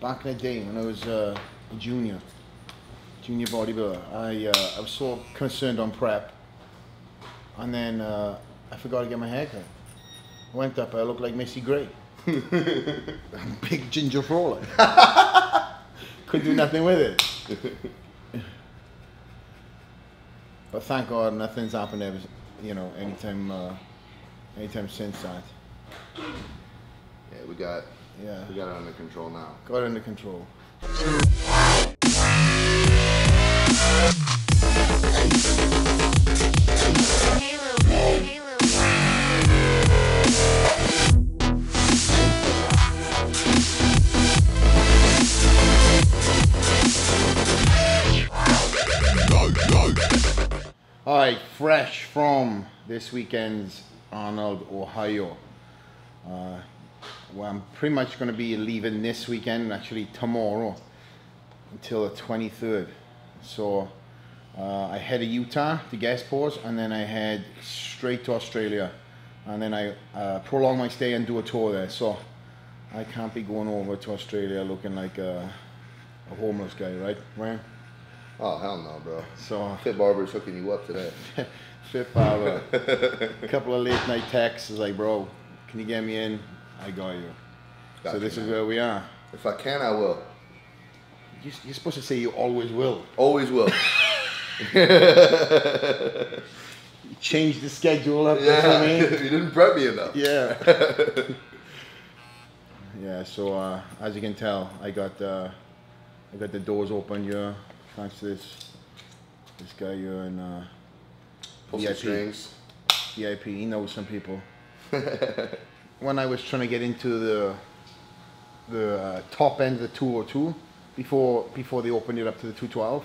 back in the day when I was uh, a junior, junior bodybuilder, I uh, I was so concerned on prep, and then uh, I forgot to get my hair cut. Went up, I looked like Macy Gray. Big ginger roller. Couldn't do nothing with it. but thank God nothing's happened ever, you know, anytime, uh, anytime since that. Yeah, we got Yeah, we got it under control now. got it under control. All right, fresh from this weekend's Arnold, Ohio. Uh, well, I'm pretty much going to be leaving this weekend, actually tomorrow, until the 23rd. So uh, I head to Utah to guest pose, and then I head straight to Australia, and then I uh, prolong my stay and do a tour there. So I can't be going over to Australia looking like a, a homeless guy, right, Ryan? Oh hell no, bro. So Fit Barber's hooking you up today. Fit Barber. a couple of late night texts like, bro, can you get me in? I got you. Got so you, this is where we are. If I can, I will. You- You're supposed to say you always will. Always will. Change the schedule up. yeah, Yeah. you didn't prep me enough. Yeah. yeah. So uh, as you can tell, I got uh, I got the doors open here thanks to this this guy here and uh, VIP. strings. VIP. He knows some people. when I was trying to get into the the uh, top end of the 202 before before they opened it up to the 212,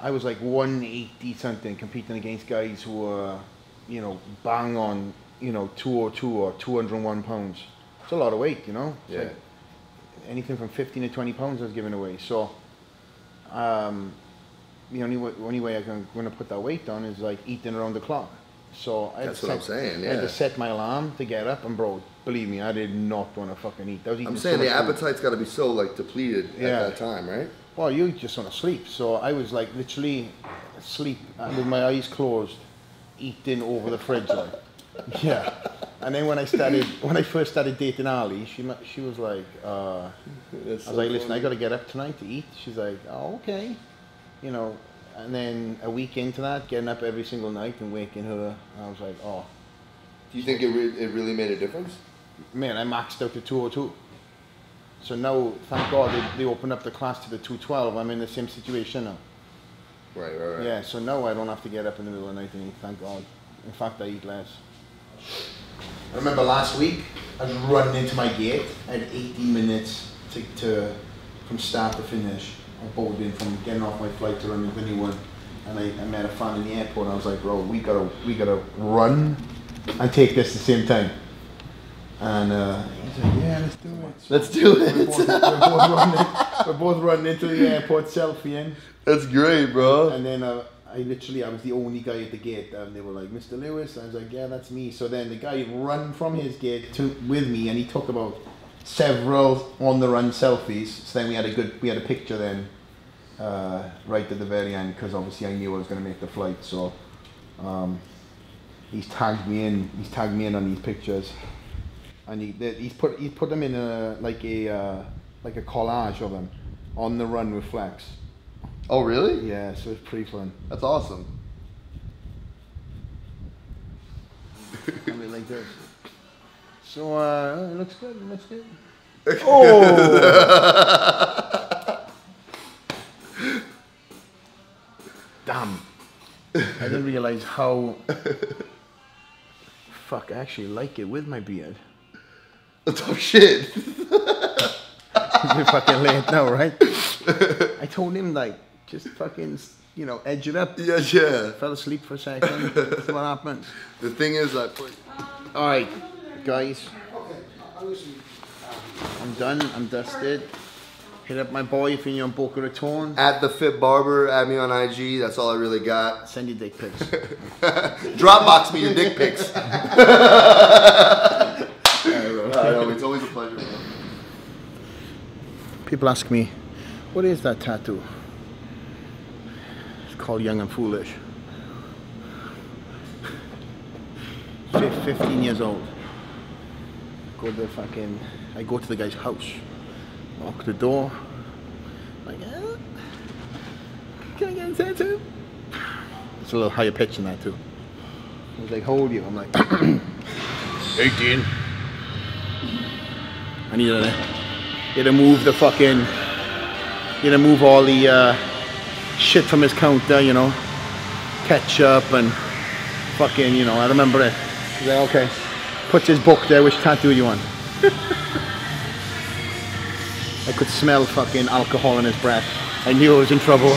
I was like 180 something competing against guys who were, you know, bang on, you know, 202 or 201 pounds. It's a lot of weight, you know. It's Yeah. like anything from 15 to 20 pounds I was giving away. So, um, the only way, only way I'm going to put that weight on is like eating around the clock. So I had That's to what I'm set- saying, I had to set my alarm to get up, and bro, believe me, I did not want to fucking eat. I was eating I'm so saying the food. appetite's got to be so like depleted Yeah. at that time, right? Well, you just want to sleep. So I was like literally asleep uh, with my eyes closed, eating over the fridge. Like. Yeah. And then when I started, when I first started dating Ali, she she was like, uh, I was like, listen, I got to get up tonight to eat. She's like, oh, okay. You know, and then a week into that, getting up every single night and waking her, I was like, oh, Do you think it, re- it really made a difference? man, I maxed out the 202. So now, thank God, they, they opened up the class to the 212. I'm in the same situation now. Right, right, right. Yeah, so now I don't have to get up in the middle of the night and eat, thank God. In fact, I eat less. I remember last week, I was running into my gate. I had 18 minutes to, to from start to finish. I bowled in from getting off my flight to run into anyone. And I, I met a fan in the airport and I was like, bro, we gotta, we gotta run and take this at the same time. And uh, he's like, yeah, let's do it. Let's do We're it. both, we're, both running, we're both running into the airport selfieing. That's great, bro. And then uh, I literally, I was the only guy at the gate. And they were like, Mr. Lewis. I was like, yeah, that's me. So then the guy ran from his gate to with me, and he took about several on the run selfies. So then we had a good, we had a picture then, uh, right at the very end, because obviously I knew I was going to make the flight. So um, he's tagged me in. He's tagged me in on these pictures, and he he's put he's put them in a like a uh, like a collage of them on the run with Flex. Oh, really? Yeah, so it's pretty fun. That's awesome. I mean, like this. So uh, it looks good. It looks good. Oh! Damn! I didn't realize how. Fuck! I actually like it with my beard. Oh shit. You're fucking late now, right? I told him like, just fucking, you know, edge it up. yeah, yeah. Fell asleep for a second. That's what happens. The thing is, I put. All right, guys. I'm done. I'm dusted. Hit up my boy if you're on Boca Raton. At the Fit Barber, add me on IG. That's all I really got. Send your dick pics. Dropbox me your dick pics. Know, it's always a pleasure. People ask me, what is that tattoo? It's called Young and Foolish. 15 years old. Go to the fucking, I go to the guy's house, knock the door, like, "Uh, can I get a tattoo? It's a little higher pitch than that too. Was like, hold you. I'm like, 18. I need to, need to move the fucking, need to move all the uh, shit from his counter, you know, ketchup and fucking, you know, I remember it. He's like, okay, puts his book there, which tattoo do you want? I could smell fucking alcohol in his breath. I knew I was in trouble.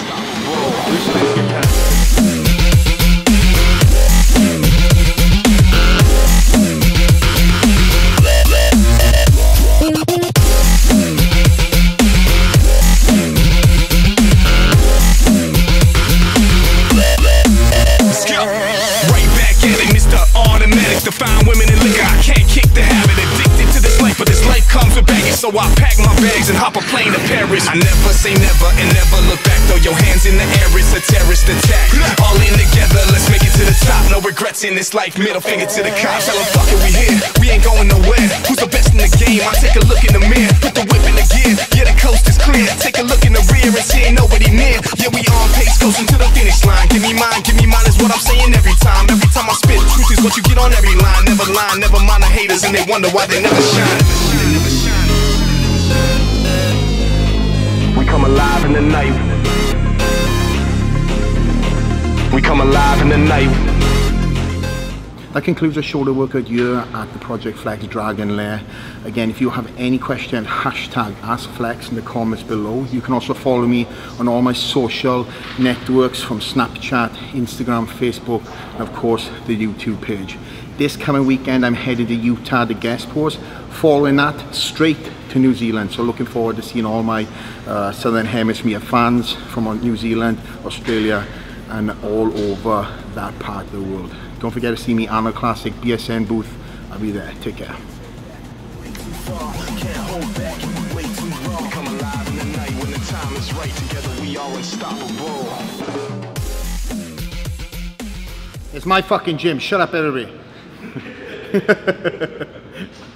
So I pack my bags and hop a plane to Paris. I never say never and never look back. Throw your hands in the air, it's a terrorist attack. All in together, let's make it to the top. No regrets in this life. Middle finger to the cops. Tell them, fuck it, we here. We ain't going nowhere. Who's the best in the game? I take a look in the mirror, put the whip in the gear. Yeah, the coast is clear. Take a look in the rear and see ain't nobody near. Yeah, we on pace, coasting to the finish line. Give me mine, give me mine is what I'm saying every time. Every time I spit, truth is what you get on every line. Never lie, never mind the haters, and they wonder why they never shine. In the night. We come alive in the night. That concludes our shoulder workout year at the Project Flex Dragon Lair. Again, if you have any question, hashtag AskFlex in the comments below. You can also follow me on all my social networks from Snapchat, Instagram, Facebook, and of course the YouTube page. This coming weekend, I'm headed to Utah to guest pose. Following that, straight to New Zealand. So looking forward to seeing all my uh, Southern Hemisphere fans from New Zealand, Australia, and all over that part of the world. Don't forget to see me on the Classic BSN booth. I'll be there. Take care. It's my fucking gym. Shut up, everybody.